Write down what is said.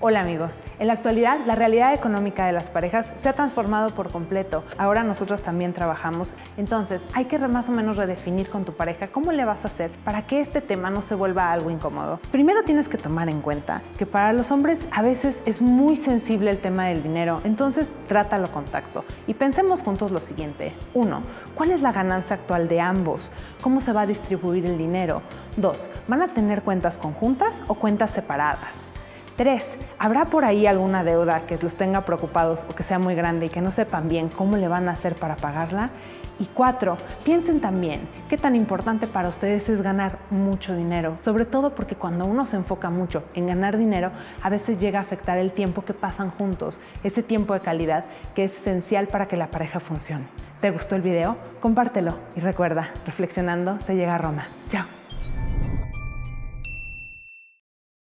Hola amigos, en la actualidad la realidad económica de las parejas se ha transformado por completo. Ahora nosotros también trabajamos, entonces hay que más o menos redefinir con tu pareja cómo le vas a hacer para que este tema no se vuelva algo incómodo. Primero tienes que tomar en cuenta que para los hombres a veces es muy sensible el tema del dinero, entonces trátalo con tacto. Y pensemos juntos lo siguiente. 1. ¿Cuál es la ganancia actual de ambos? ¿Cómo se va a distribuir el dinero? 2. ¿Van a tener cuentas conjuntas o cuentas separadas? 3. ¿Habrá por ahí alguna deuda que los tenga preocupados o que sea muy grande y que no sepan bien cómo le van a hacer para pagarla? Y cuatro, piensen también qué tan importante para ustedes es ganar mucho dinero, sobre todo porque cuando uno se enfoca mucho en ganar dinero, a veces llega a afectar el tiempo que pasan juntos, ese tiempo de calidad que es esencial para que la pareja funcione. ¿Te gustó el video? Compártelo y recuerda, reflexionando se llega a Roma. Chao.